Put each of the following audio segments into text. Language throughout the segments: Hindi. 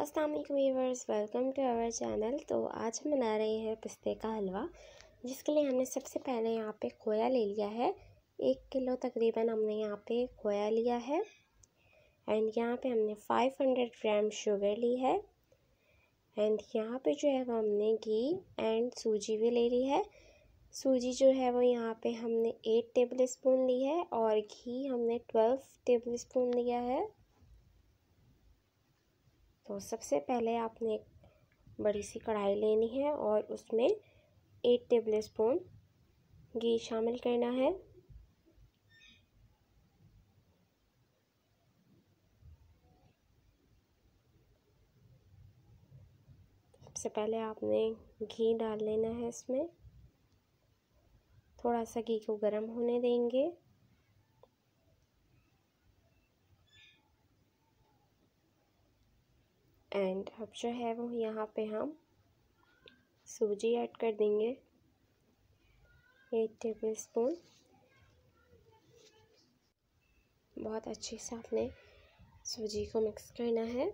अस्सलाम वालेकुम वेलकम टू आवर चैनल। तो आज हम बना रहे हैं पिस्ते का हलवा, जिसके लिए हमने सबसे पहले यहाँ पे खोया ले लिया है। एक किलो तकरीबन हमने यहाँ पे खोया लिया है। एंड यहाँ पे हमने 500 ग्राम शुगर ली है। एंड यहाँ पे जो है वो हमने घी एंड सूजी भी ले ली है। सूजी जो है वो यहाँ पे हमने एट टेबल स्पून ली है और घी हमने ट्वेल्व टेबल स्पून लिया है। तो सबसे पहले आपने एक बड़ी सी कढ़ाई लेनी है और उसमें एट टेबल स्पून घी शामिल करना है। सबसे पहले आपने घी डाल लेना है इसमें। थोड़ा सा घी को गर्म होने देंगे। एंड अब जो है वो यहाँ पे हम सूजी ऐड कर देंगे। एक टेबल स्पून बहुत अच्छे से आपने सूजी को मिक्स करना है।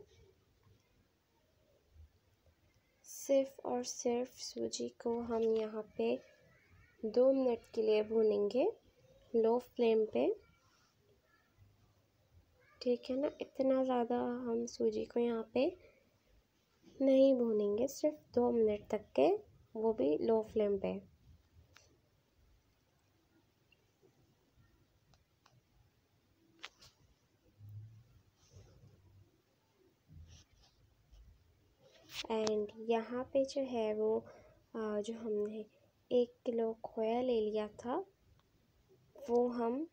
सिर्फ़ और सिर्फ़ सूजी को हम यहाँ पे दो मिनट के लिए भूनेंगे। लो फ्लेम पे। ठीक है ना? इतना ज़्यादा हम सूजी को यहाँ पे नहीं भूनेंगे, सिर्फ़ दो मिनट तक के, वो भी लो फ्लेम पे। एंड यहाँ पे जो है वो जो हमने एक किलो खोया ले लिया था, वो हम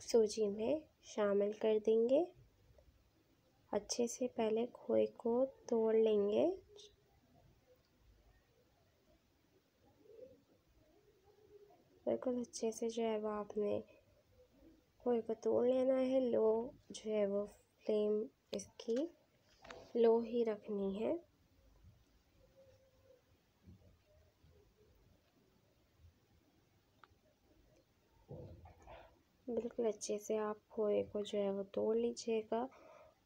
सूजी में शामिल कर देंगे। अच्छे से पहले खोए को तोड़ लेंगे। बिल्कुल अच्छे से जो है वो आपने खोए को तोड़ लेना है। लो जो है वो फ्लेम इसकी लो ही रखनी है। बिल्कुल अच्छे से आप खोए को जो है वो तोड़ लीजिएगा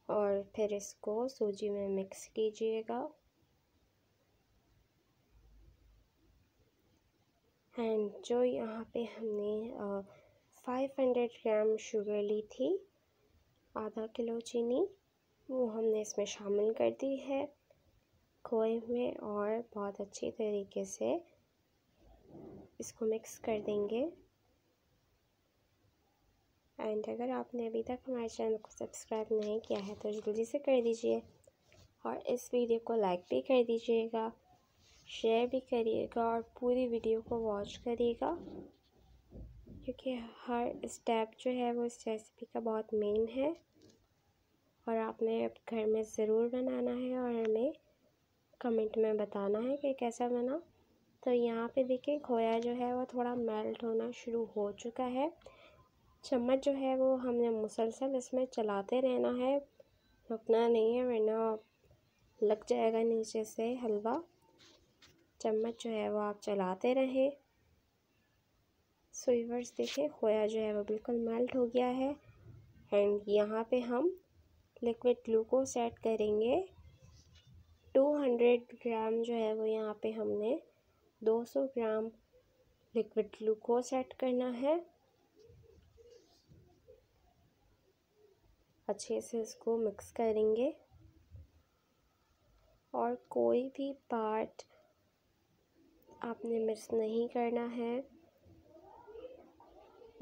और फिर इसको सूजी में मिक्स कीजिएगा। एंड जो यहाँ पे हमने फाइव हंड्रेड ग्राम शुगर ली थी, आधा किलो चीनी, वो हमने इसमें शामिल कर दी है खोए में और बहुत अच्छी तरीके से इसको मिक्स कर देंगे। एंड अगर आपने अभी तक हमारे चैनल को सब्सक्राइब नहीं किया है तो जल्दी से कर दीजिए और इस वीडियो को लाइक भी कर दीजिएगा, शेयर भी करिएगा और पूरी वीडियो को वॉच करिएगा, क्योंकि हर स्टेप जो है वो इस रेसिपी का बहुत मेन है और आपने घर में ज़रूर बनाना है और हमें कमेंट में बताना है कि कैसा बना। तो यहाँ पे देखिए, खोया जो है वो थोड़ा मेल्ट होना शुरू हो चुका है। चम्मच जो है वो हमने मुसलसल इसमें चलाते रहना है। रुकना नहीं है, वरना लग जाएगा नीचे से हलवा। चम्मच जो है वो आप चलाते रहें। स्वीवर्स देखिए, खोया जो है वो बिल्कुल मेल्ट हो गया है। एंड यहाँ पे हम लिक्विड ग्लूकोज ऐड करेंगे। 200 ग्राम जो है वो यहाँ पे हमने 200 ग्राम लिक्विड ग्लूकोज ऐड करना है। अच्छे से इसको मिक्स करेंगे। और कोई भी पार्ट आपने मिक्स नहीं करना है।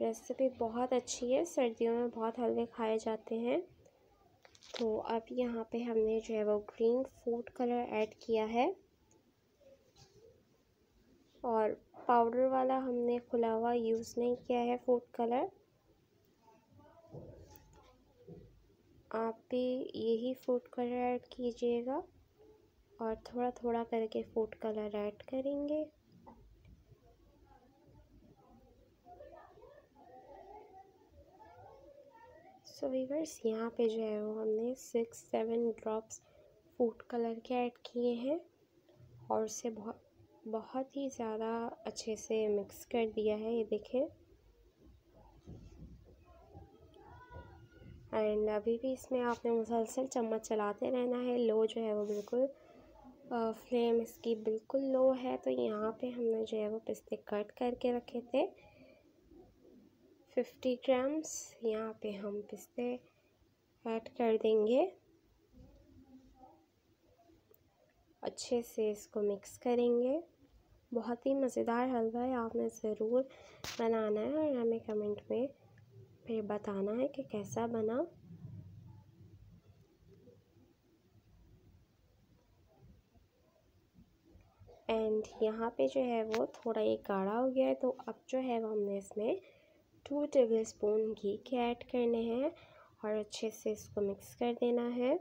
रेसिपी बहुत अच्छी है, सर्दियों में बहुत हलवे खाए जाते हैं। तो अब यहाँ पे हमने जो है वो ग्रीन फ़ूड कलर ऐड किया है। और पाउडर वाला हमने खुला हुआ यूज़ नहीं किया है फ़ूड कलर आप भी यही फ़ूड कलर ऐड कीजिएगा और थोड़ा थोड़ा करके फ़ूड कलर ऐड करेंगे। सो वीवर्स यहाँ पे जो है वो हमने six seven drops food colour के ऐड किए हैं और उसे बहुत बहुत ही ज़्यादा अच्छे से मिक्स कर दिया है, ये देखें। एंड अभी भी इसमें आपने मुसलसल चम्मच चलाते रहना है। लो जो है वो बिल्कुल फ्लेम इसकी बिल्कुल लो है। तो यहाँ पे हमने जो है वो पिस्ते कट करके रखे थे। फिफ्टी ग्राम्स यहाँ पे हम पिस्ते ऐड कर देंगे। अच्छे से इसको मिक्स करेंगे। बहुत ही मज़ेदार हलवा है, आपने ज़रूर बनाना है और हमें कमेंट में फिर बताना है कि कैसा बना। एंड यहाँ पे जो है वो थोड़ा ये गाढ़ा हो गया है तो अब जो है वो हमने इसमें टू टेबल स्पून घी के ऐड करने हैं और अच्छे से इसको मिक्स कर देना है।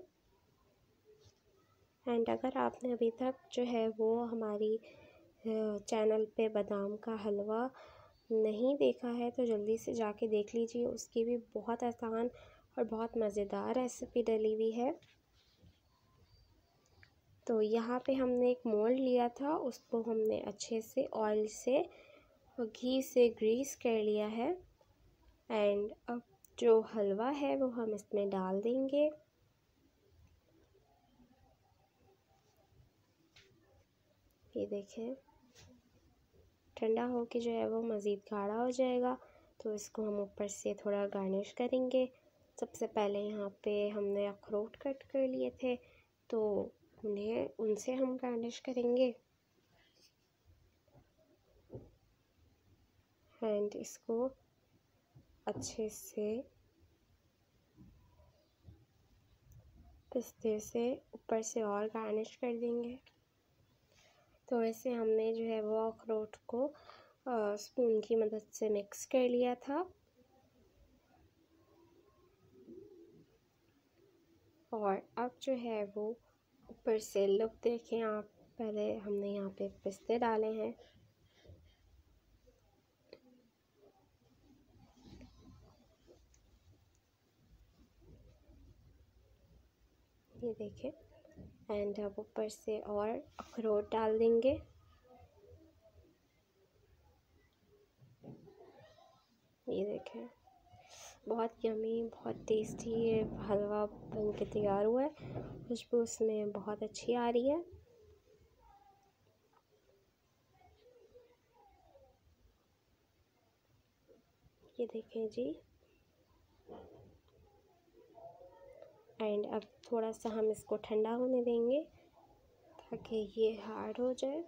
एंड अगर आपने अभी तक जो है वो हमारी चैनल पे बादाम का हलवा नहीं देखा है तो जल्दी से जाके देख लीजिए। उसकी भी बहुत आसान और बहुत मज़ेदार रेसिपी डली हुई है। तो यहाँ पे हमने एक मोल्ड लिया था, उसको हमने अच्छे से ऑयल से घी से ग्रीस कर लिया है। एंड अब जो हलवा है, वो हम इसमें डाल देंगे। ये देखें। ठंडा हो के जो है वो मज़ीद गाढ़ा हो जाएगा। तो इसको हम ऊपर से थोड़ा गार्निश करेंगे। सबसे पहले यहाँ पे हमने अखरोट कट कर लिए थे तो उन्हें, उनसे हम गार्निश करेंगे। एंड इसको अच्छे से पिस्ते से ऊपर से और गार्निश कर देंगे। तो ऐसे हमने जो है वो अखरोट को स्पून की मदद से मिक्स कर लिया था। और अब जो है वो ऊपर से लुक देखें आप, पहले हमने यहाँ पे पिस्ते डाले हैं। ये देखें। एंड अब ऊपर से और अखरोट डाल देंगे। ये देखें, बहुत यमी बहुत टेस्टी ये हलवा बन के तैयार हुआ है। खुशबू उसमें बहुत अच्छी आ रही है। ये देखें जी। एंड अब थोड़ा सा हम इसको ठंडा होने देंगे ताकि ये हार्ड हो जाए।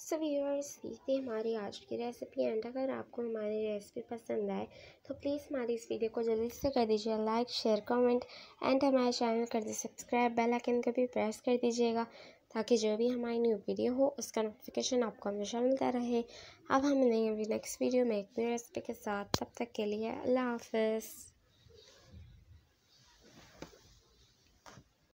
सो व्यूअर्स ये थी हमारी आज की रेसिपी एंड अगर आपको हमारी रेसिपी पसंद आए तो प्लीज़ हमारी इस वीडियो को जल्दी से कर दीजिए लाइक शेयर कमेंट एंड हमारे चैनल कर दीजिए सब्सक्राइब बेल आइकन को भी प्रेस कर दीजिएगा। ताकि जो भी हमारी न्यू वीडियो हो, उसका नोटिफिकेशन आपको हमेशा मिलता रहे। अब हम नहीं नेक्स्ट वीडियो में एक न्यू रेसिपी के साथ। तब तक के लिए अल्लाह हाफिज़।